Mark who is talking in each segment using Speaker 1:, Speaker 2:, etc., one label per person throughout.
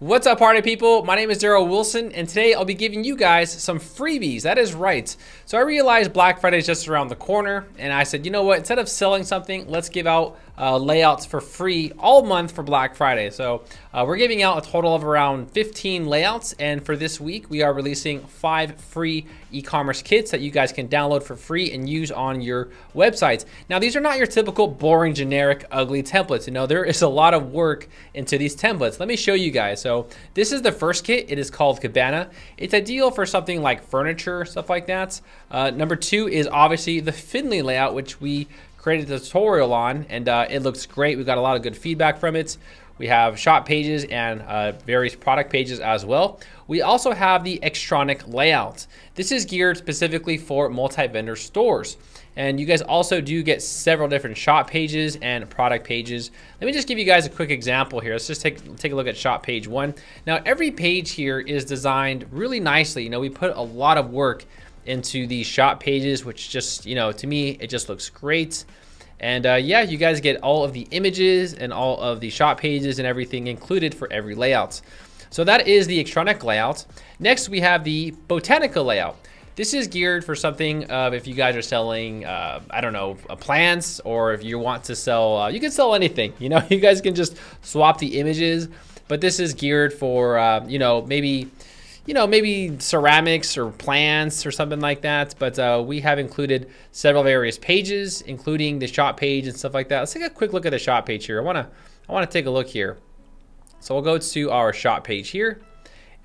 Speaker 1: What's up party people? My name is Darrel Wilson and today I'll be giving you guys some freebies. That is right. So I realized Black Friday is just around the corner and I said, you know what, instead of selling something, let's give out uh, layouts for free all month for Black Friday. So uh, we're giving out a total of around 15 layouts and for this week we are releasing five free e-commerce kits that you guys can download for free and use on your websites. Now these are not your typical boring, generic, ugly templates. You know, there is a lot of work into these templates. Let me show you guys. So this is the first kit. It is called Cabana. It's ideal for something like furniture, stuff like that. Uh, number two is obviously the Finley layout, which we created a tutorial on, and uh, it looks great. We got a lot of good feedback from it. We have shop pages and uh, various product pages as well. We also have the Extronic layout. This is geared specifically for multi-vendor stores. And you guys also do get several different shop pages and product pages. Let me just give you guys a quick example here. Let's just take, take a look at shop page one. Now, every page here is designed really nicely. You know, we put a lot of work into these shop pages, which just, you know, to me, it just looks great. And uh, yeah, you guys get all of the images and all of the shop pages and everything included for every layout. So that is the Extronic layout. Next, we have the Botanica layout. This is geared for something of if you guys are selling, uh, I don't know, uh, plants, or if you want to sell, uh, you can sell anything. You know, you guys can just swap the images, but this is geared for, uh, you know, maybe you know, maybe ceramics or plants or something like that. But uh, we have included several various pages, including the shop page and stuff like that. Let's take a quick look at the shop page here. I wanna, I wanna take a look here. So we'll go to our shop page here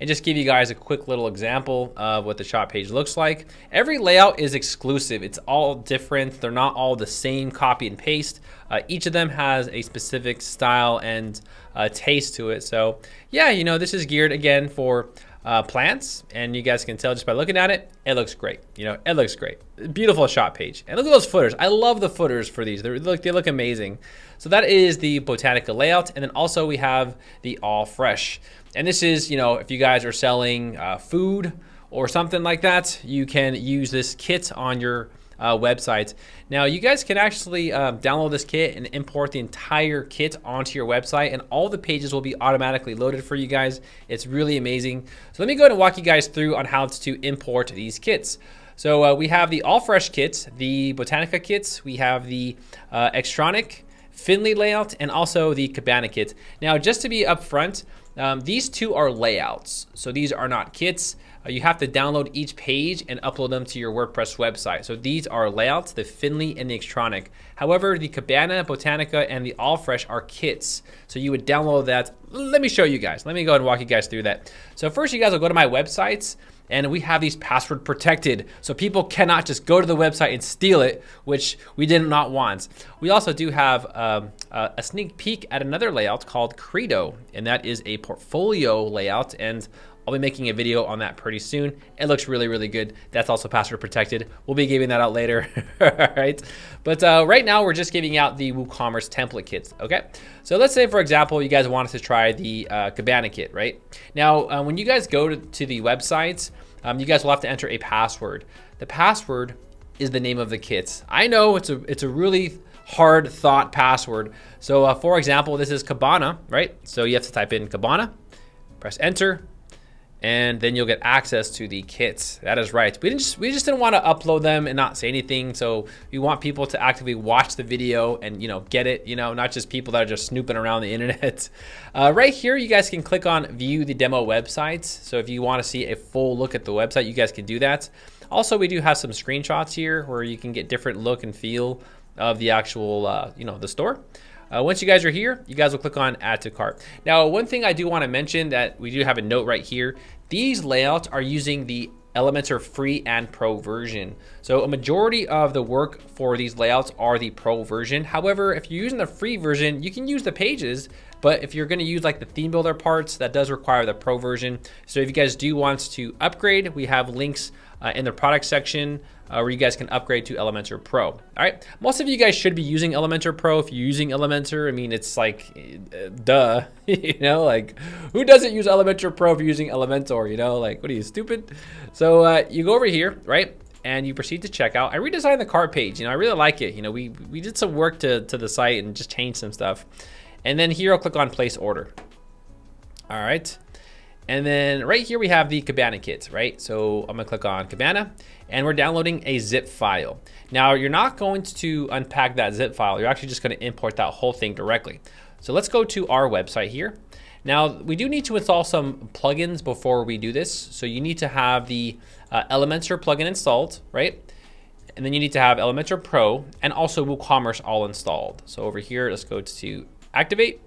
Speaker 1: and just give you guys a quick little example of what the shop page looks like. Every layout is exclusive. It's all different. They're not all the same copy and paste. Uh, each of them has a specific style and uh, taste to it. So yeah, you know, this is geared again for uh, plants, and you guys can tell just by looking at it, it looks great. You know, it looks great. Beautiful shop page. And look at those footers. I love the footers for these. They look, they look amazing. So that is the Botanica layout. And then also we have the All Fresh. And this is, you know, if you guys are selling uh, food or something like that, you can use this kit on your uh, websites. Now you guys can actually um, download this kit and import the entire kit onto your website and all the pages will be automatically loaded for you guys. It's really amazing. So let me go ahead and walk you guys through on how to import these kits. So uh, we have the All Fresh kits, the Botanica kits, we have the uh, Extronic, Finley layout, and also the Cabana kit. Now just to be upfront, um, these two are layouts. So these are not kits. Uh, you have to download each page and upload them to your WordPress website. So these are layouts, the Finley and the Extronic. However, the Cabana, Botanica, and the All Fresh are kits. So you would download that. Let me show you guys. Let me go and walk you guys through that. So first you guys will go to my websites and we have these password protected so people cannot just go to the website and steal it which we did not want we also do have um, a sneak peek at another layout called credo and that is a portfolio layout and I'll be making a video on that pretty soon. It looks really, really good. That's also password protected. We'll be giving that out later, all right? But uh, right now, we're just giving out the WooCommerce template kits, okay? So let's say, for example, you guys wanted to try the uh, Cabana kit, right? Now, uh, when you guys go to, to the websites, um, you guys will have to enter a password. The password is the name of the kit. I know it's a, it's a really hard thought password. So uh, for example, this is Cabana, right? So you have to type in Cabana, press enter, and then you'll get access to the kits. That is right. We didn't just, we just didn't want to upload them and not say anything. So we want people to actively watch the video and you know get it. You know, not just people that are just snooping around the internet. Uh, right here, you guys can click on view the demo websites. So if you want to see a full look at the website, you guys can do that. Also, we do have some screenshots here where you can get different look and feel of the actual, uh, you know, the store. Uh, once you guys are here, you guys will click on add to cart. Now, one thing I do want to mention that we do have a note right here. These layouts are using the Elementor free and pro version. So a majority of the work for these layouts are the pro version. However, if you're using the free version, you can use the pages, but if you're gonna use like the theme builder parts, that does require the pro version. So if you guys do want to upgrade, we have links uh, in the product section uh, where you guys can upgrade to Elementor Pro. All right, most of you guys should be using Elementor Pro. If you're using Elementor, I mean, it's like, uh, duh, you know, like who doesn't use Elementor Pro if you're using Elementor, you know, like what are you, stupid? So uh, you go over here, right? And you proceed to checkout. I redesigned the cart page. You know, I really like it. You know, we, we did some work to, to the site and just changed some stuff. And then here I'll click on place order. All right. And then right here we have the Cabana kit, right? So I'm gonna click on Cabana and we're downloading a zip file. Now you're not going to unpack that zip file. You're actually just gonna import that whole thing directly. So let's go to our website here. Now we do need to install some plugins before we do this. So you need to have the uh, Elementor plugin installed, right? And then you need to have Elementor Pro and also WooCommerce all installed. So over here, let's go to activate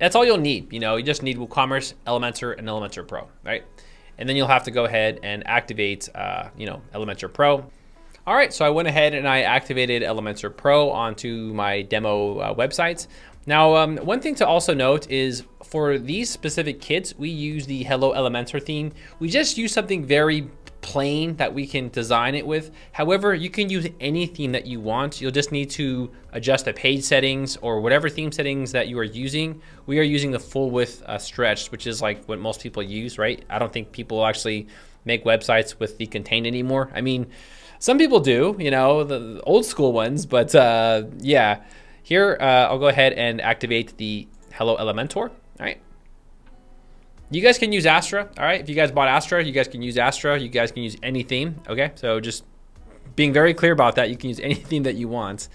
Speaker 1: that's all you'll need. You know, you just need WooCommerce, Elementor, and Elementor Pro, right? And then you'll have to go ahead and activate, uh, you know, Elementor Pro. All right, so I went ahead and I activated Elementor Pro onto my demo uh, website. Now, um, one thing to also note is for these specific kits, we use the Hello Elementor theme. We just use something very plain that we can design it with. However, you can use any theme that you want. You'll just need to adjust the page settings or whatever theme settings that you are using. We are using the full width uh, stretch, which is like what most people use, right? I don't think people actually make websites with the contained anymore. I mean, some people do, you know, the, the old school ones, but uh, yeah. Here, uh, I'll go ahead and activate the Hello Elementor, all right? You guys can use Astra, all right? If you guys bought Astra, you guys can use Astra. You guys can use any theme, okay? So just being very clear about that, you can use any theme that you want.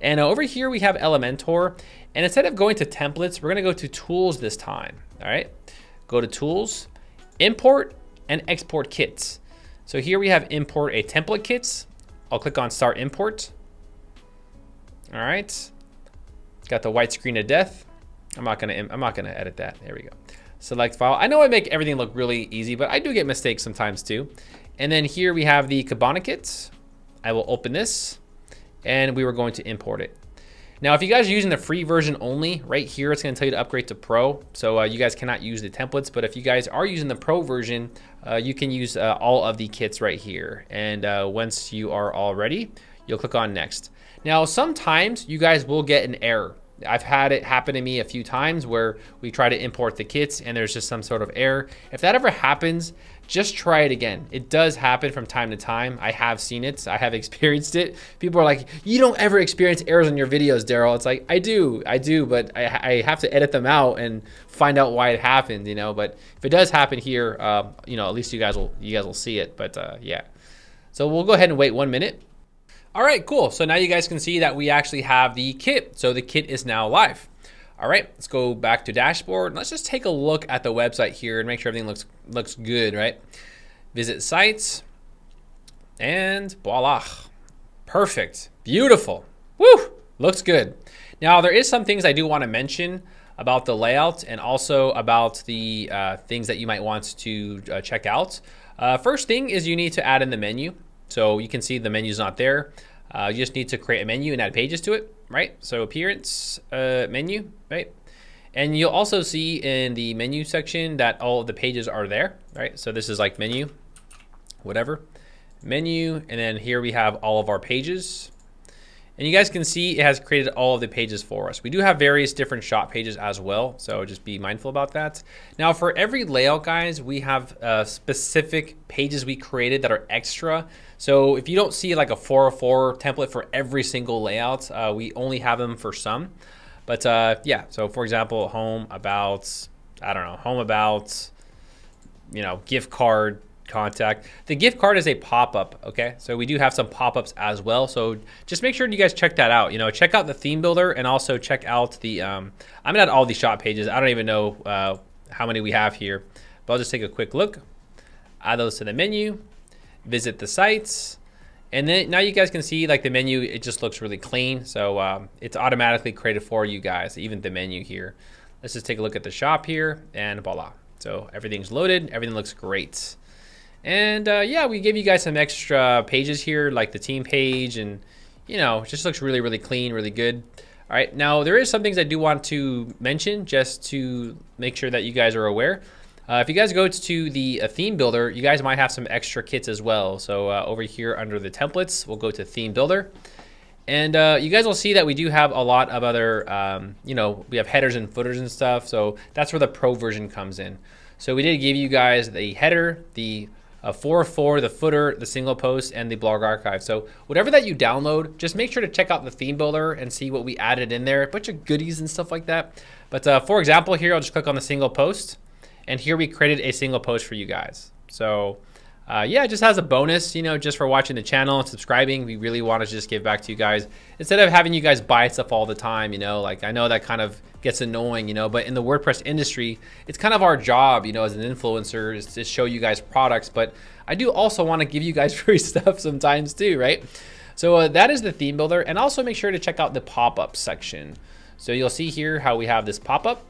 Speaker 1: And uh, over here, we have Elementor. And instead of going to templates, we're gonna go to tools this time, all right? Go to tools, import and export kits. So here we have import a template kits. I'll click on start import. All right. Got the white screen of death. I'm not gonna, I'm not gonna edit that. There we go select file. I know I make everything look really easy, but I do get mistakes sometimes too. And then here we have the Cabana kit. I will open this and we were going to import it. Now, if you guys are using the free version only, right here, it's gonna tell you to upgrade to Pro. So uh, you guys cannot use the templates, but if you guys are using the Pro version, uh, you can use uh, all of the kits right here. And uh, once you are all ready, you'll click on next. Now, sometimes you guys will get an error. I've had it happen to me a few times where we try to import the kits and there's just some sort of error. If that ever happens, just try it again. It does happen from time to time. I have seen it. I have experienced it. People are like, you don't ever experience errors on your videos, Darrel. It's like, I do, I do, but I, I, have to edit them out and find out why it happened, you know? But if it does happen here, uh, you know, at least you guys will, you guys will see it. But uh, yeah. So we'll go ahead and wait one minute. All right, cool. So now you guys can see that we actually have the kit. So the kit is now live. All right, let's go back to dashboard. Let's just take a look at the website here and make sure everything looks looks good, right? Visit sites and voila. Perfect, beautiful. Woo, looks good. Now there is some things I do want to mention about the layout and also about the uh, things that you might want to uh, check out. Uh, first thing is you need to add in the menu. So you can see the menu's not there. Uh, you just need to create a menu and add pages to it, right? So appearance, uh, menu, right? And you'll also see in the menu section that all of the pages are there, right? So this is like menu, whatever, menu, and then here we have all of our pages. And you guys can see it has created all of the pages for us. We do have various different shop pages as well, so just be mindful about that. Now for every layout, guys, we have uh, specific pages we created that are extra. So if you don't see like a 404 template for every single layout, uh, we only have them for some. But uh, yeah, so for example, home about, I don't know, home about, you know, gift card contact. The gift card is a pop-up, okay? So we do have some pop-ups as well. So just make sure you guys check that out. You know, check out the theme builder and also check out the, um, I'm at all these shop pages. I don't even know uh, how many we have here, but I'll just take a quick look. Add those to the menu, visit the sites, and then now you guys can see like the menu, it just looks really clean. So um, it's automatically created for you guys, even the menu here. Let's just take a look at the shop here and voila. So everything's loaded, everything looks great. And uh, yeah, we gave you guys some extra pages here, like the team page, and you know, just looks really, really clean, really good. All right, now there is some things I do want to mention just to make sure that you guys are aware. Uh, if you guys go to the uh, theme builder, you guys might have some extra kits as well. So uh, over here under the templates, we'll go to theme builder. And uh, you guys will see that we do have a lot of other, um, you know, we have headers and footers and stuff. So that's where the pro version comes in. So we did give you guys the header, the uh, 404, the footer, the single post, and the blog archive. So whatever that you download, just make sure to check out the theme builder and see what we added in there. A bunch of goodies and stuff like that. But uh, for example, here I'll just click on the single post. And here we created a single post for you guys. So uh, yeah, it just has a bonus, you know, just for watching the channel and subscribing. We really want to just give back to you guys instead of having you guys buy stuff all the time, you know, like I know that kind of gets annoying, you know, but in the WordPress industry, it's kind of our job, you know, as an influencer is to show you guys products, but I do also want to give you guys free stuff sometimes too, right? So uh, that is the theme builder and also make sure to check out the pop-up section. So you'll see here how we have this pop-up,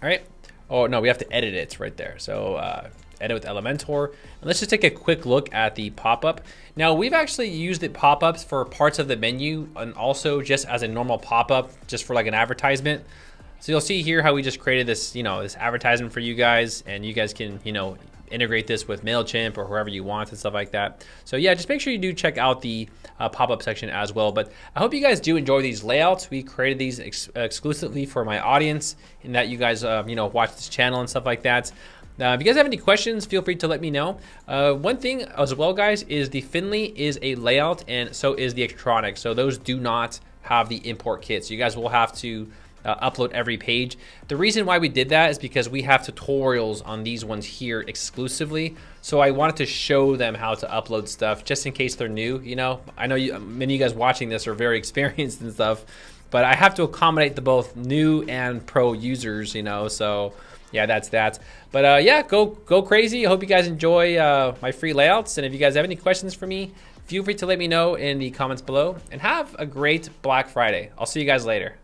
Speaker 1: all right? Oh no, we have to edit it right there. So uh, edit with Elementor. And let's just take a quick look at the pop-up. Now we've actually used the pop-ups for parts of the menu and also just as a normal pop-up, just for like an advertisement. So you'll see here how we just created this, you know, this advertisement for you guys and you guys can, you know, integrate this with MailChimp or whoever you want and stuff like that. So yeah, just make sure you do check out the uh, pop-up section as well. But I hope you guys do enjoy these layouts. We created these ex exclusively for my audience and that you guys, uh, you know, watch this channel and stuff like that. Now, if you guys have any questions, feel free to let me know. Uh, one thing as well, guys, is the Finley is a layout and so is the Extronic. So those do not have the import kit. So you guys will have to uh, upload every page. The reason why we did that is because we have tutorials on these ones here exclusively. So I wanted to show them how to upload stuff just in case they're new. You know, I know you, many of you guys watching this are very experienced and stuff, but I have to accommodate the both new and pro users, you know, so yeah, that's that. But uh, yeah, go go crazy. I hope you guys enjoy uh, my free layouts. And if you guys have any questions for me, feel free to let me know in the comments below. And have a great Black Friday. I'll see you guys later.